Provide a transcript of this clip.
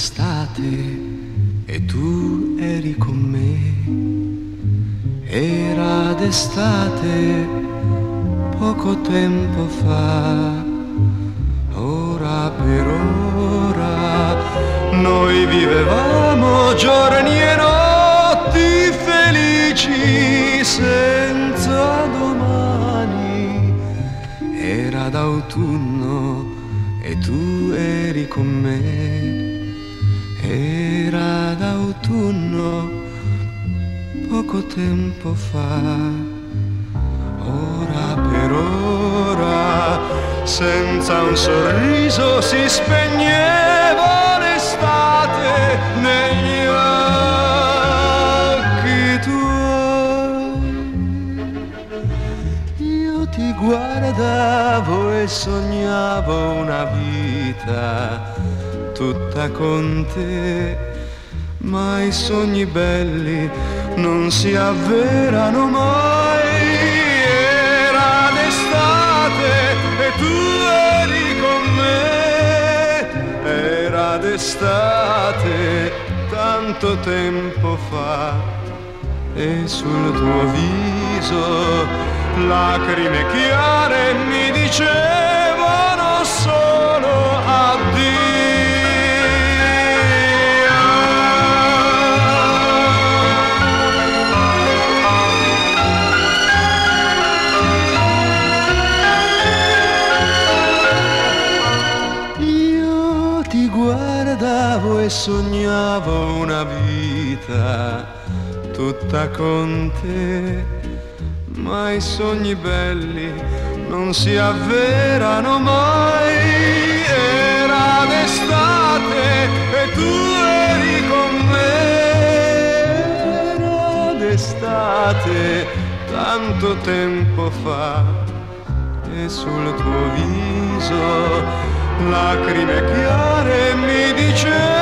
d'estate e tu eri con me. Era d'estate poco tempo fa, ora per ora noi vivevamo giorni e notti felici senza domani. Era d'autunno e tu eri con me era d'autunno poco tempo fa. Ora per ora, senza un sorriso si spegneva l'estate negli occhi tuoi. Io ti guardavo e sognavo una vita tutta con te, ma i sogni belli non si avverano mai. Era d'estate e tu eri con me, era d'estate tanto tempo fa e sul tuo viso lacrime chiare guardavo e sognavo una vita tutta con te, ma i sogni belli non si avverano mai. Era d'estate e tu eri con me, era d'estate tanto tempo fa e sul tuo viso lacrime chiare mi dicevano